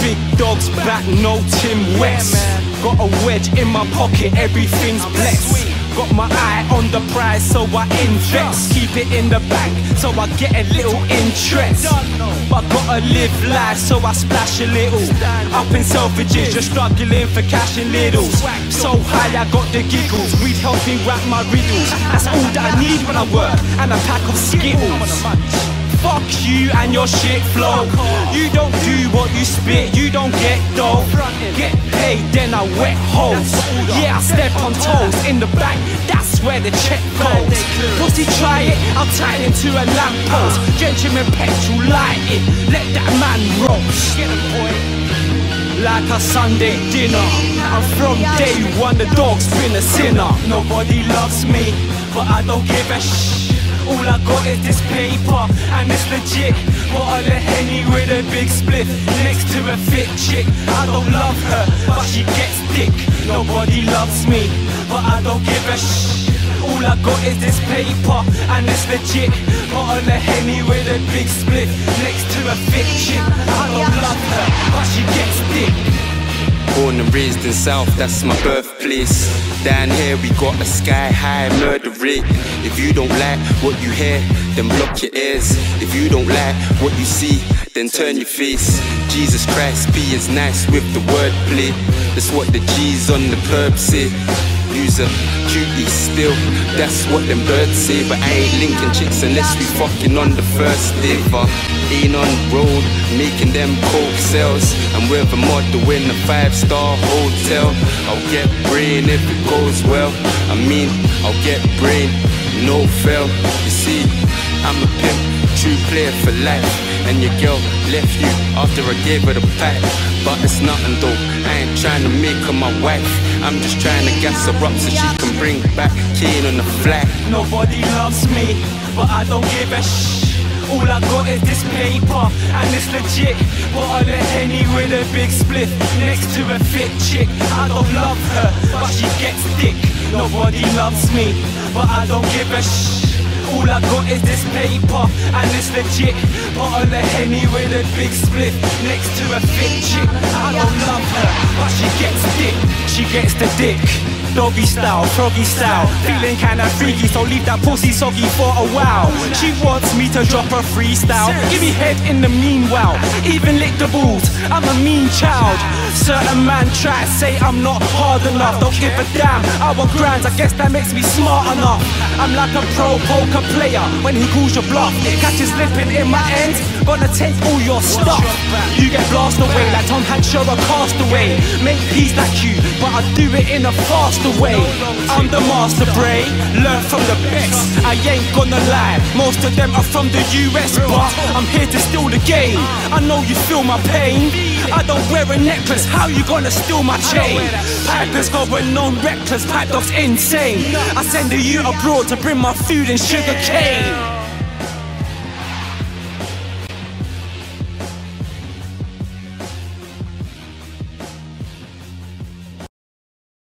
big dog's back, no Tim West. Got a wedge in my pocket, everything's blessed. Got my eye the prize, so I invest. Keep it in the bank, so I get a little interest. But gotta live life, so I splash a little. Up in Selfridges, just struggling for cash and littles. So high, I got the giggles. Weed help me wrap my riddles. That's all that I need when I work, and a pack of Skittles. Fuck you and your shit flow. You don't do what you spit, you don't get dough. Get paid, then I wet holes. Yeah, I step on toes in the bank, that's where the check goes. Pussy try it, I'll tie it into a lamppost. Gentleman petrol, light it, let that man roast. Like a Sunday dinner. And from day one, the dog's been a sinner. Nobody loves me, but I don't give a shh. All I got is this paper, and it's legit. Bottle of Henny with a big split next to a fit chick. I don't love her, but she gets dick. Nobody loves me, but I don't give a shh. All I got is this paper, and it's legit. Bottle of Henny with a big split next to a fit chick. I don't love her, but she gets dick. Born and raised in South, that's my birthplace. Down here we got a sky high murder rate. If you don't like what you hear, then block your ears. If you don't like what you see, then turn your face. Jesus Christ, be as nice with the wordplay. That's what the G's on the perp say. Use a cutie still, that's what them birds say. But I ain't linking chicks unless we fucking on the first. But ain't on road, making them coke sales. I'm with a model in a five star hotel. I'll get brain if it goes well. I mean, I'll get brain, no fail. You see, I'm a pimp, true player for life. And your girl left you after I gave her the pack. But it's nothing though, I ain't trying to make her my wife. I'm just trying to gas her up so she can bring back Kane on the flat. Nobody loves me, but I don't give a shh. All I got is this paper, and it's legit. Bottle of Henny with a big split next to a fit chick. I don't love her, but she gets dick. Nobody loves me, but I don't give a shh. All I got is this paper, and it's legit. Bottle of Henny with a big split next to a fit chick. I don't love her, but she gets dick. She gets the dick. Doggy style, froggy style, feeling kinda freaky, so leave that pussy soggy for a while. She wants me to drop a freestyle, give me head in the meanwhile, even lick the balls. I'm a mean child. Certain man try to say I'm not hard enough, don't give a damn. I want grinds, I guess that makes me smart enough. I'm like a pro poker player when he calls your bluff. Catches slipping in my ends, gonna take all your stuff. You get blasted away like Tom Hanks, you're a castaway. Make peace like you, but I do it in a faster way. I'm the master Bray, learn from the best. I ain't gonna lie, most of them are from the US, but I'm here to steal the game. I know you feel my pain. I don't wear a necklace, how you gonna steal my chain? Pipers going on reckless, Pipedog's insane. I send a you abroad to bring my food and sugar cane.